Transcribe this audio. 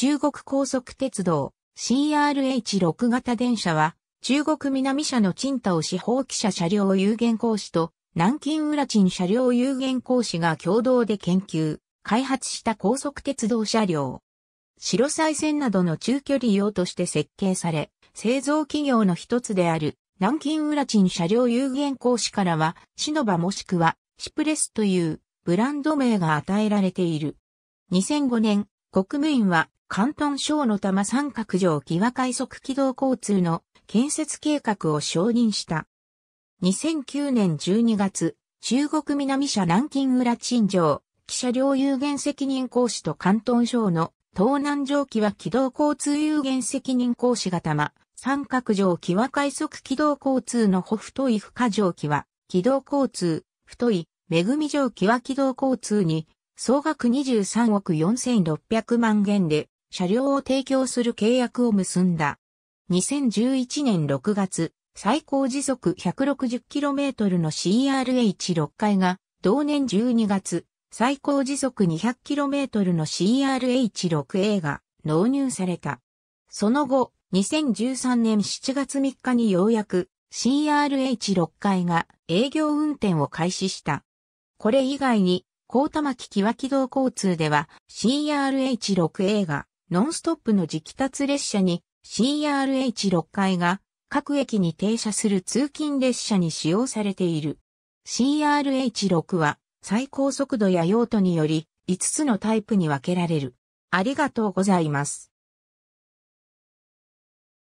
中国高速鉄道 CRH6 型電車は中国南社の陳太司法記者車両有限公司と南京浦鎮車両有限公司が共同で研究、開発した高速鉄道車両。白西線などの中距離用として設計され、製造企業の一つである南京浦鎮車両有限公司からは、シノバもしくはシプレスというブランド名が与えられている。2005年、国務院は関東省の玉三角上木和快速軌道交通の建設計画を承認した。2009年12月、中国南社南京浦鎮上、汽車両有限責任公司と関東省の東南上木は軌道交通有限責任公司が玉、三角上木は快速軌道交通の歩太い負荷上木は、軌道交通、太い、恵み上木は軌道交通に、総額23億4600万元で車両を提供する契約を結んだ。2011年6月、最高時速 160km の CRH6 階が、同年12月、最高時速 200km の CRH6A が納入された。その後、2013年7月3日にようやく CRH6 階が営業運転を開始した。これ以外に、高玉木木脇道交通では CRH6A がノンストップの直達列車に CRH6 階が各駅に停車する通勤列車に使用されている。CRH6 は最高速度や用途により5つのタイプに分けられる。ありがとうございます。